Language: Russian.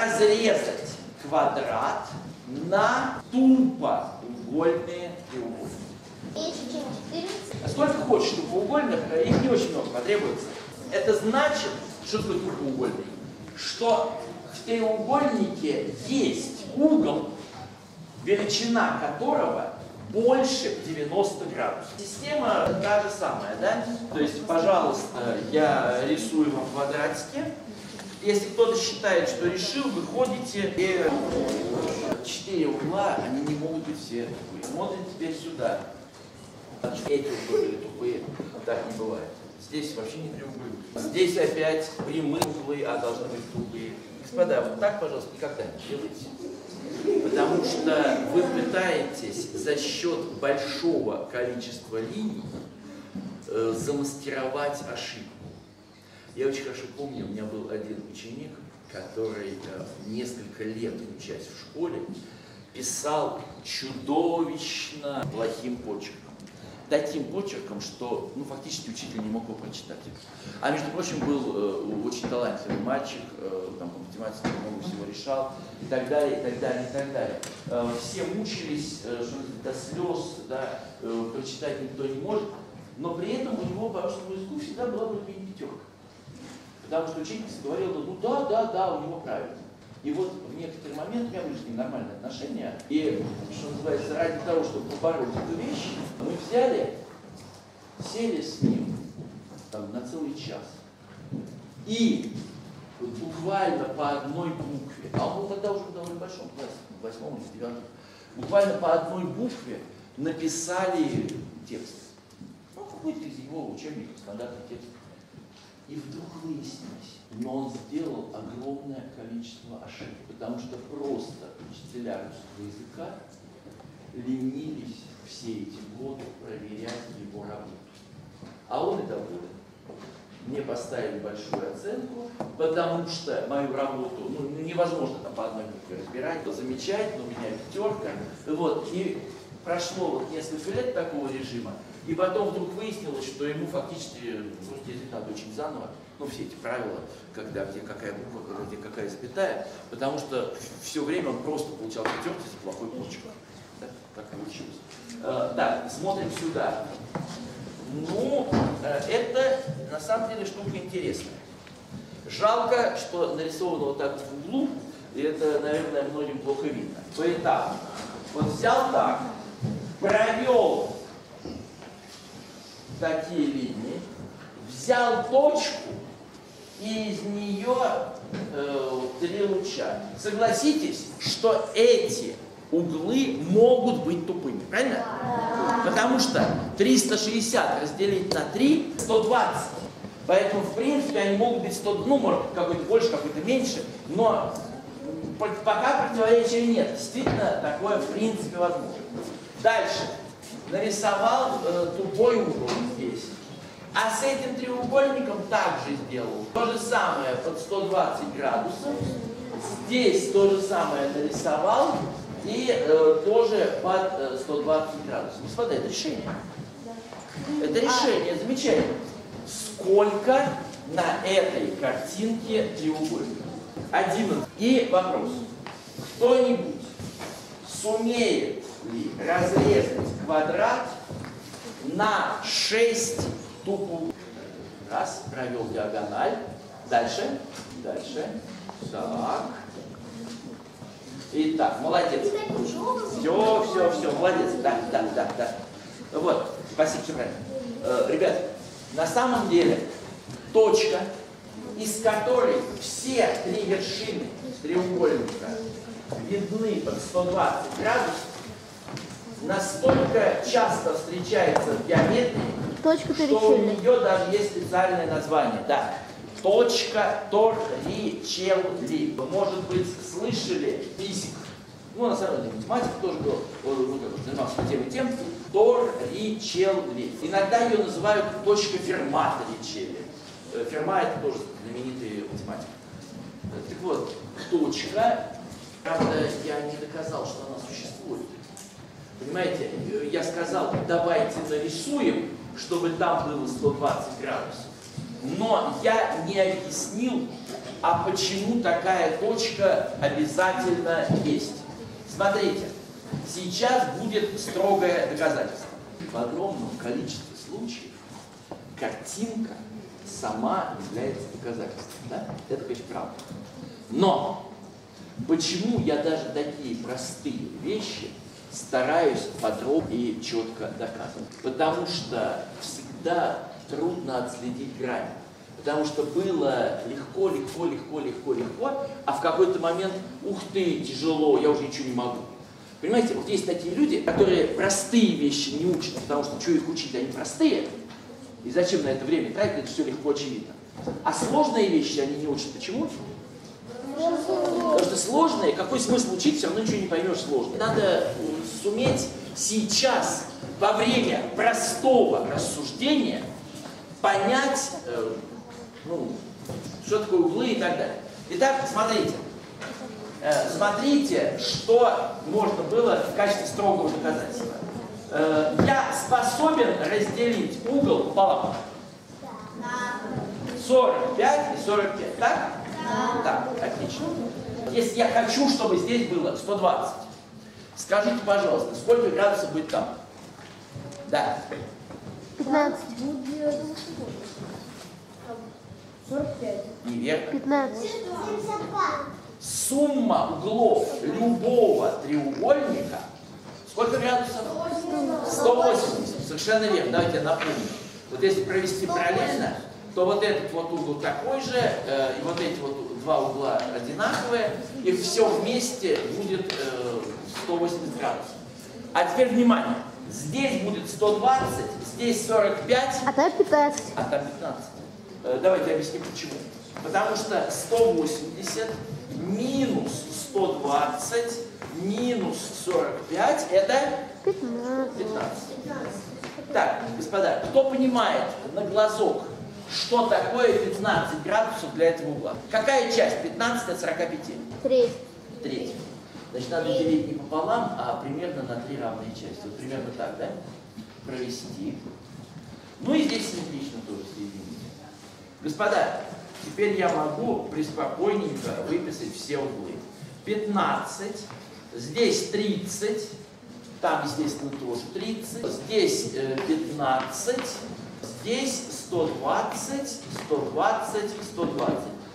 разрезать квадрат на тупоугольные треугольники. Меньше, чем 14. А сколько хочешь тупоугольных, э, их не очень много потребуется. Это значит, что такое тупоугольный? Что в треугольнике есть угол, величина которого больше 90 градусов. Система та же самая, да? То есть, пожалуйста, я рисую вам квадратики. Если кто-то считает, что решил, выходите и четыре угла, они не могут быть все тупые. Смотрим теперь сюда. Эти углы тупые, так не бывает. Здесь вообще не треугольник. Здесь опять прямые углы, а должны быть тупые. Господа, вот так, пожалуйста, никогда не делайте. Потому что вы пытаетесь за счет большого количества линий э, замаскировать ошибку. Я очень хорошо помню, у меня был один ученик, который э, несколько лет учась в школе, писал чудовищно плохим почерком. Таким почерком, что ну, фактически учитель не мог его прочитать. А между прочим, был э, очень талантливый мальчик, э, там, по математике много всего решал, и так далее, и так далее, и так далее. Э, все мучились, э, до слез, да, э, прочитать никто не может, но при этом у него по русскому языку всегда была более-менее пятерка. Потому что учительница говорила, ну да, да, да, у него правильно. И вот в некоторый момент у меня были с ним нормальные отношения. И, что называется, ради того, чтобы побороть эту вещь, мы взяли, сели с ним там, на целый час. И буквально по одной букве, а он был тогда уже в довольно большом классе, в восьмом или девятом, буквально по одной букве написали текст. Ну, какой-то из его учебников, стандартный текст. И вдруг выяснилось, но он сделал огромное количество ошибок, потому что просто учителя русского языка ленились все эти годы проверять его работу. А он и доволен. Мне поставили большую оценку, потому что мою работу ну, невозможно там по одной букве разбирать, то замечательно, у меня пятерка. Вот, и прошло вот несколько лет такого режима, и потом вдруг выяснилось, что ему фактически русский язык надо учить заново, ну все эти правила, когда где какая буква, когда где какая запятая, потому что все время он просто получал пятерки за плохой почерк. Да, так получилось. Э, так, смотрим сюда. Ну, э, это на самом деле штука интересная. Жалко, что нарисовано вот так в углу, и это, наверное, многим плохо видно. Поэтапно. Вот взял так, провел такие линии, взял точку и из нее э, три луча. Согласитесь, что эти углы могут быть тупыми, правильно? Потому что 360 разделить на 3, 120. Поэтому, в принципе, они могут быть 100, ну, может, какой-то больше, какой-то меньше, но пока противоречия нет. Действительно, такое, в принципе, возможно. Дальше. Нарисовал э, тупой угол здесь. А с этим треугольником также сделал. То же самое под 120 градусов. Здесь то же самое нарисовал. И э, тоже под э, 120 градусов. Господа, это решение. Это решение, замечательно. Сколько на этой картинке треугольников? 11. И вопрос. Кто-нибудь сумеет разрезать квадрат на 6 тупо. Раз, провел диагональ. Дальше, дальше. Так. Итак, молодец. Все, все, все, молодец. Да, да, да, да. Вот, спасибо, все правильно. Э, ребят, на самом деле точка, из которой все три вершины треугольника видны под 120 градусов, настолько часто встречается в геометрии, Точку что у нее даже есть специальное название. Да. Точка Торричелли. Вы, может быть, слышали физик. Ну, на самом деле, математик тоже был, он, бы, занимался тем и тем. Торричелли. Иногда ее называют точка Фермата-Ричелли. Э, Ферма это тоже знаменитый математик. Так вот, точка, правда, я не доказал, что она существует. Понимаете, э, я сказал, давайте нарисуем, чтобы там было 120 градусов. Но я не объяснил, а почему такая точка обязательно есть? Смотрите, сейчас будет строгое доказательство. В огромном количестве случаев картинка сама является доказательством. Да? Это, конечно, правда. Но почему я даже такие простые вещи стараюсь подробно и четко доказывать? Потому что всегда трудно отследить грань. Потому что было легко, легко, легко, легко, легко, а в какой-то момент, ух ты, тяжело, я уже ничего не могу. Понимаете, вот есть такие люди, которые простые вещи не учат, потому что что их учить, они простые. И зачем на это время тратить, это все легко очевидно. А сложные вещи они не учат. Почему? Потому что сложные, какой смысл учить, все равно ничего не поймешь сложно. Надо суметь сейчас, во время простого рассуждения, понять, э, ну, что такое углы и так далее. Итак, смотрите. Э, смотрите, что можно было в качестве строгого доказательства. Э, я способен разделить угол пополам. 45 и 45, так? Да. Так, отлично. Если я хочу, чтобы здесь было 120, скажите, пожалуйста, сколько градусов будет там? Да. 15. 45. Неверно. 15. 72. Сумма углов любого треугольника сколько градусов? 180. Совершенно верно. Давайте я напомню. Вот если провести параллельно, то вот этот вот угол такой же, э, и вот эти вот два угла одинаковые, и все вместе будет э, 180 градусов. А теперь внимание. Здесь будет 120, здесь 45, А там 15. а там 15. Э, Давайте объясню почему. Потому что 180 минус 120 минус 45 это 15. 15. Так, господа, кто понимает на глазок, что такое 15 градусов для этого угла? Какая часть 15 от 45? Треть. Треть. Значит, надо делить не пополам, а примерно на три равные части. Вот примерно так, да? Провести. Ну и здесь симметрично тоже соединить. Господа, теперь я могу преспокойненько выписать все углы. 15, здесь 30, там, естественно, тоже 30, здесь э, 15, здесь 120, 120, 120.